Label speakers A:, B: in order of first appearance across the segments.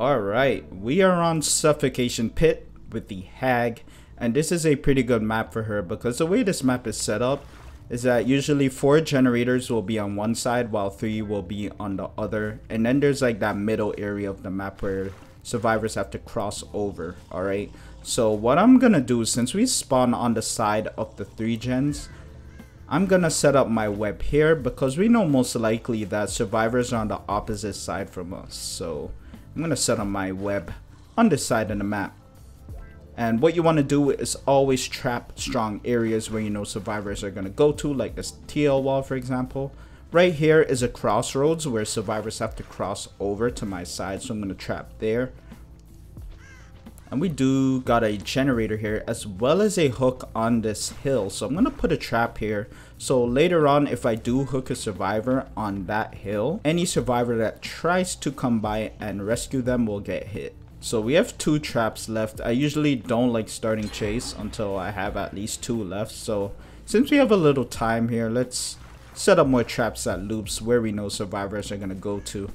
A: Alright, we are on Suffocation Pit with the Hag, and this is a pretty good map for her because the way this map is set up is that usually four generators will be on one side while three will be on the other, and then there's like that middle area of the map where survivors have to cross over, alright? So what I'm gonna do, since we spawn on the side of the three gens, I'm gonna set up my web here because we know most likely that survivors are on the opposite side from us. So I'm gonna set up my web on this side of the map. And what you want to do is always trap strong areas where you know survivors are gonna go to, like this TL wall for example. Right here is a crossroads where survivors have to cross over to my side, so I'm gonna trap there. And we do got a generator here as well as a hook on this hill. So I'm going to put a trap here. So later on, if I do hook a survivor on that hill, any survivor that tries to come by and rescue them will get hit. So we have two traps left. I usually don't like starting chase until I have at least two left. So since we have a little time here, let's set up more traps at loops where we know survivors are going to go to.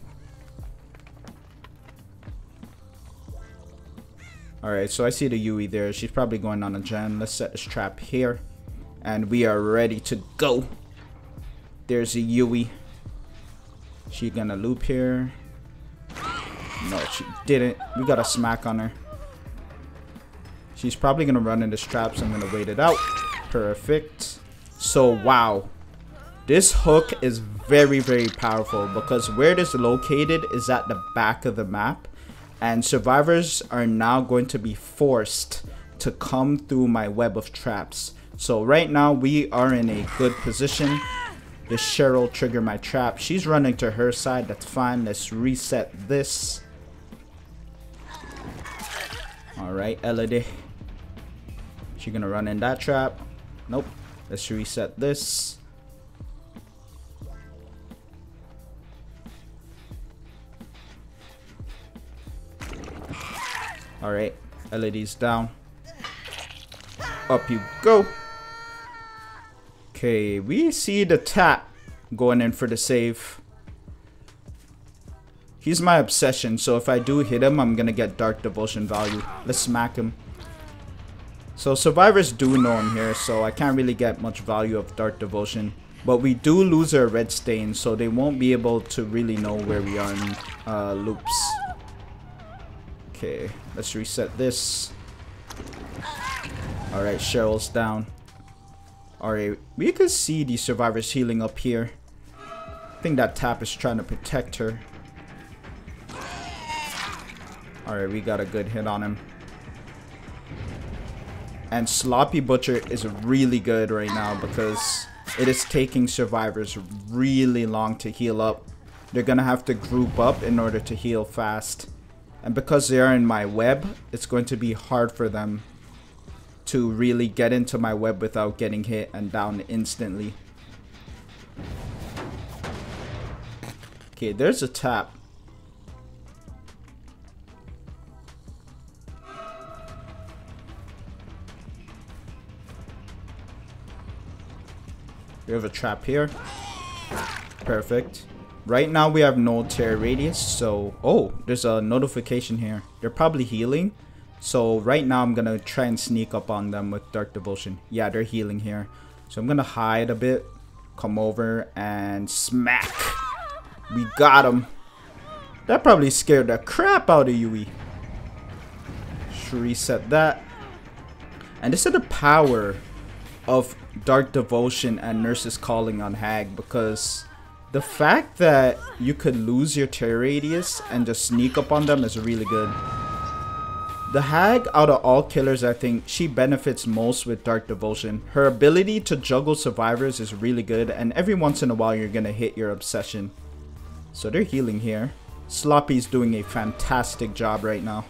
A: Alright, so I see the Yui there. She's probably going on a gen. Let's set this trap here. And we are ready to go. There's a Yui. She gonna loop here. No, she didn't. We got a smack on her. She's probably gonna run into trap, so I'm gonna wait it out. Perfect. So, wow. This hook is very, very powerful because where it is located is at the back of the map and survivors are now going to be forced to come through my web of traps. So right now we are in a good position. The Cheryl trigger my trap. She's running to her side. That's fine. Let's reset this. Alright, Elodie. She gonna run in that trap. Nope. Let's reset this. Alright, Elodie's down. Up you go. Okay, we see the Tapp going in for the save. He's my obsession, so if I do hit him, I'm gonna get Dark Devotion value. Let's smack him. So survivors do know him here, so I can't really get much value of Dark Devotion. But we do lose our red stain, so they won't be able to really know where we are in uh, loops. Okay, let's reset this. Alright, Cheryl's down. Alright, we can see the survivors healing up here. I think that Tapp is trying to protect her. Alright, we got a good hit on him. And Sloppy Butcher is really good right now because it is taking survivors really long to heal up. They're gonna have to group up in order to heal fast. And because they are in my web, it's going to be hard for them to really get into my web without getting hit and down instantly. Okay, there's a Tapp. We have a trap here. Perfect. Right now we have no terror radius, so... Oh, there's a notification here. They're probably healing. So right now I'm gonna try and sneak up on them with Dark Devotion. Yeah, they're healing here. So I'm gonna hide a bit, come over, and smack. We got him. That probably scared the crap out of Yui. Should reset that. And this is the power of Dark Devotion and Nurse's Calling on Hag because the fact that you could lose your terror radius and just sneak up on them is really good. The Hag, out of all killers, I think she benefits most with Dark Devotion. Her ability to juggle survivors is really good, and every once in a while you're gonna hit your obsession. So they're healing here. Sloppy's doing a fantastic job right now.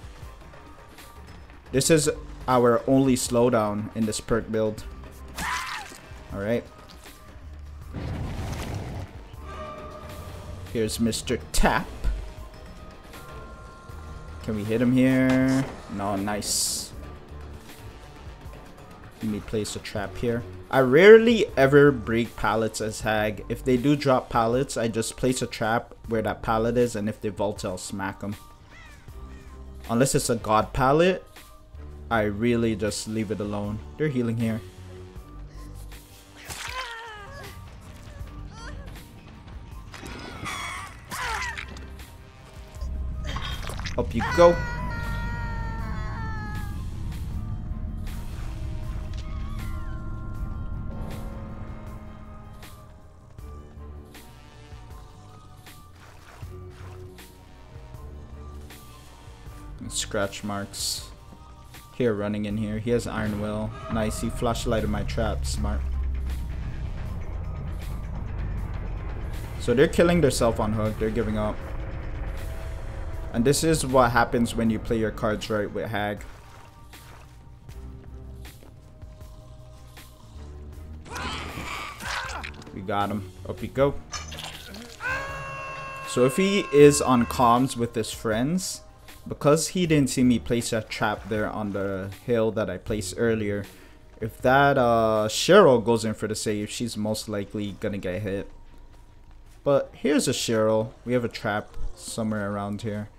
A: This is our only slowdown in this perk build. Alright. Here's Mr. Tapp. Can we hit him here? No, nice. Let me place a trap here. I rarely ever break pallets as Hag. If they do drop pallets, I just place a trap where that pallet is, and if they vault, I'll smack them. Unless it's a god pallet, I really just leave it alone. They're healing here. Up you go. scratch marks. Here, running in here. He has Iron Will. Nice, he flashlighted my trap. Smart. So they're killing themselves on hook. They're giving up. And this is what happens when you play your cards right with Hag. We got him. Up we go. So if he is on comms with his friends, because he didn't see me place a trap there on the hill that I placed earlier, if that uh, Cheryl goes in for the save, she's most likely gonna get hit. But here's a Cheryl. We have a trap somewhere around here.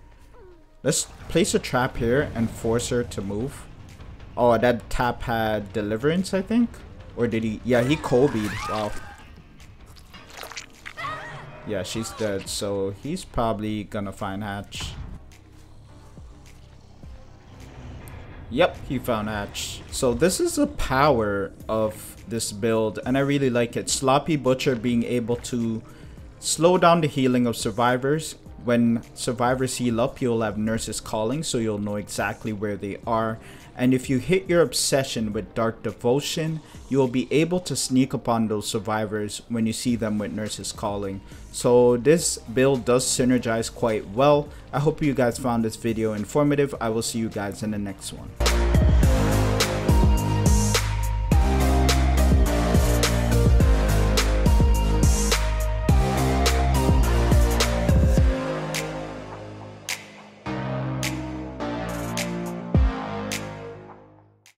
A: Let's place a trap here and force her to move. Oh, that Tapp had deliverance, I think? Or did he? Yeah, he Kobe'd. Wow. Yeah, she's dead, so he's probably gonna find Hatch. Yep, he found Hatch. So this is the power of this build, and I really like it. Sloppy Butcher being able to slow down the healing of survivors. When survivors heal up, you'll have nurses calling, so you'll know exactly where they are. And if you hit your obsession with Dark Devotion, you will be able to sneak upon those survivors when you see them with nurses calling. So this build does synergize quite well. I hope you guys found this video informative. I will see you guys in the next one.